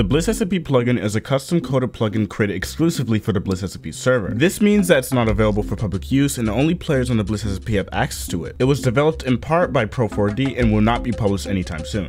The Bliss BlissSMP plugin is a custom coded plugin created exclusively for the Bliss BlissSMP server. This means that it's not available for public use and only players on the Bliss BlissSMP have access to it. It was developed in part by Pro4D and will not be published anytime soon.